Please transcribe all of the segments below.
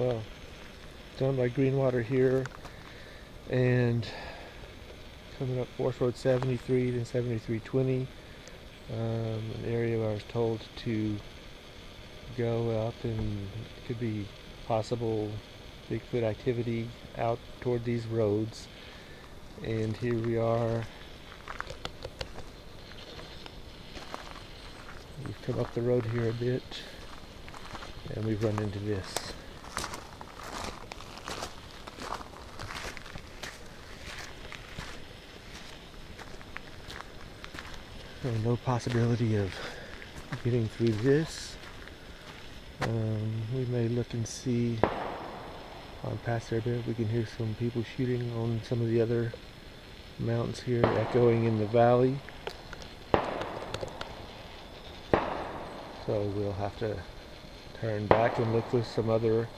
well, down by Greenwater here, and coming up Forest Road 73 and 7320, um, an area where I was told to go up and it could be possible Bigfoot activity out toward these roads. And here we are. We've come up the road here a bit and we've run into this. No possibility of getting through this. Um, we may look and see on past there. We can hear some people shooting on some of the other mountains here, echoing in the valley. So we'll have to turn back and look for some other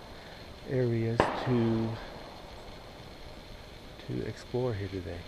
areas to to explore here today.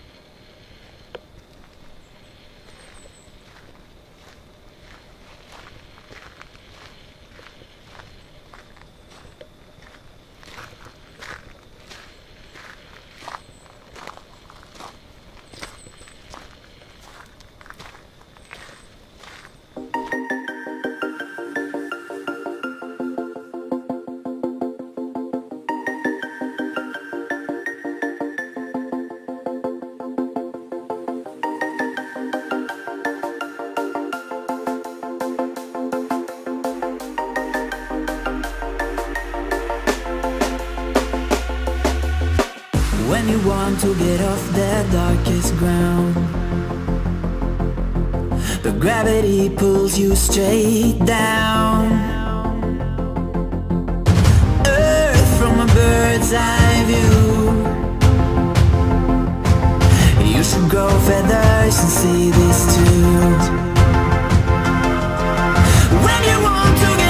Want to get off the darkest ground. But gravity pulls you straight down. Earth from a bird's eye view. You should grow feathers and see this too. When you want to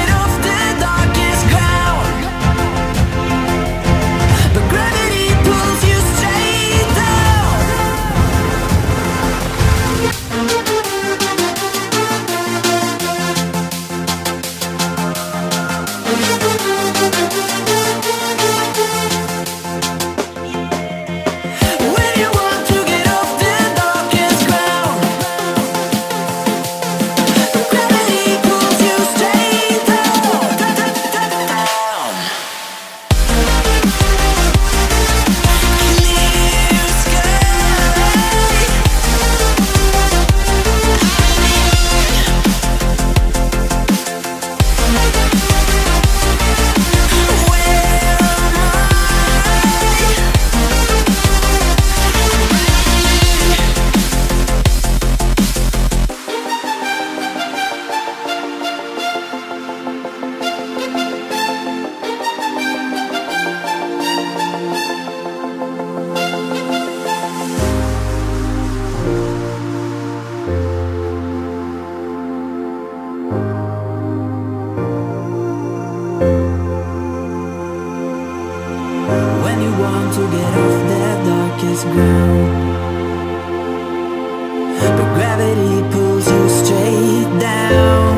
But gravity pulls you straight down.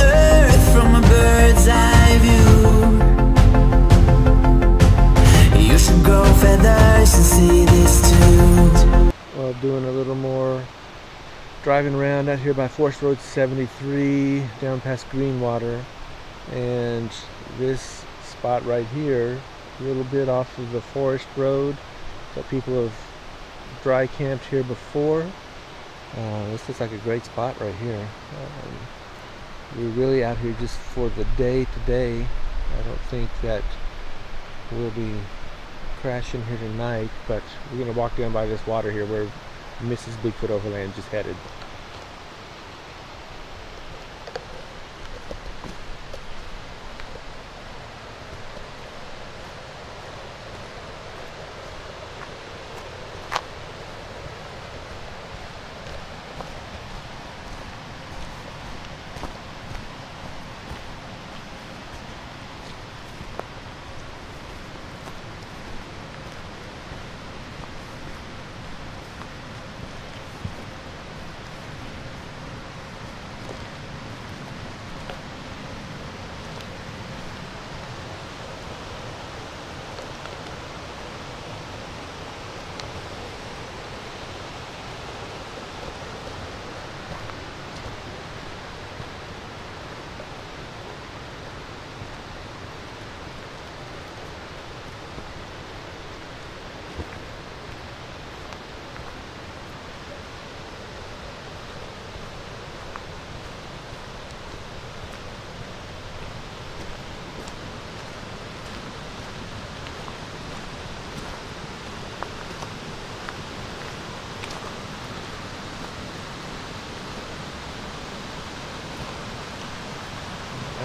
Earth doing a little more driving around out here by Forest Road 73 down past Greenwater. And this spot right here a little bit off of the forest road that people have dry camped here before. Uh, this looks like a great spot right here. Um, we're really out here just for the day today. I don't think that we'll be crashing here tonight but we're gonna walk down by this water here where Mrs. Bigfoot Overland just headed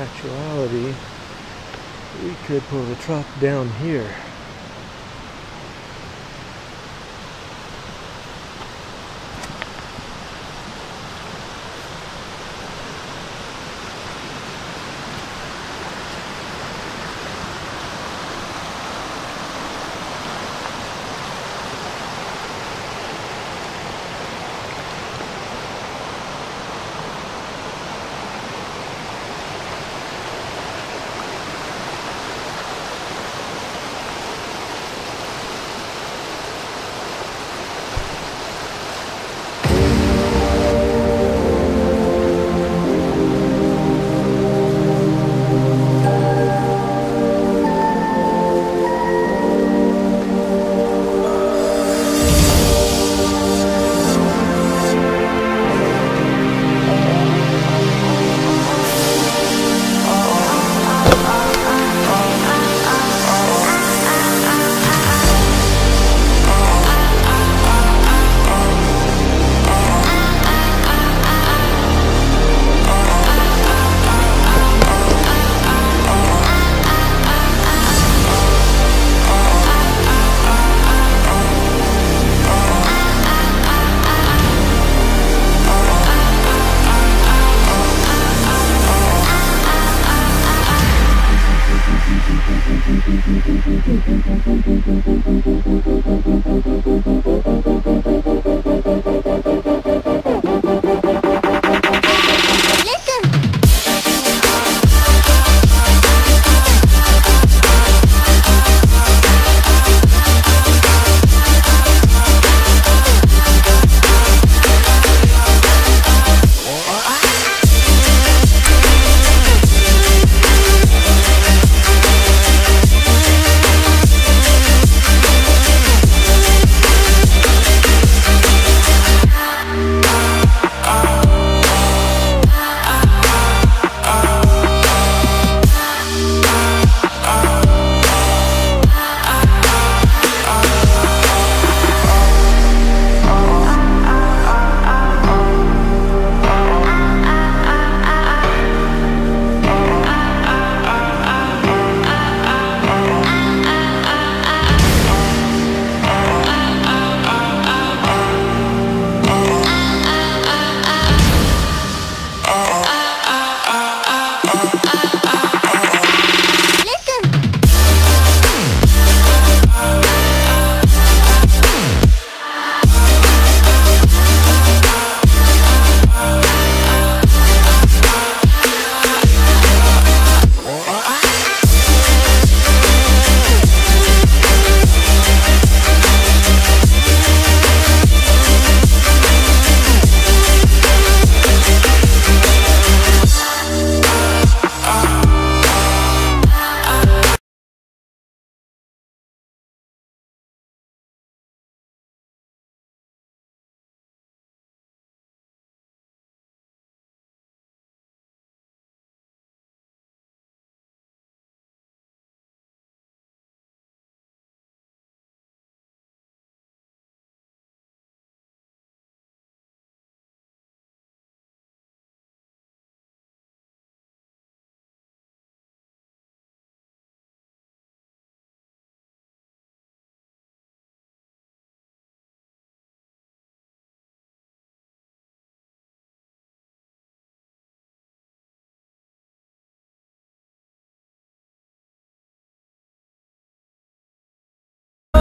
actuality, we could pull the truck down here.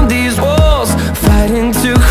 these walls, fighting to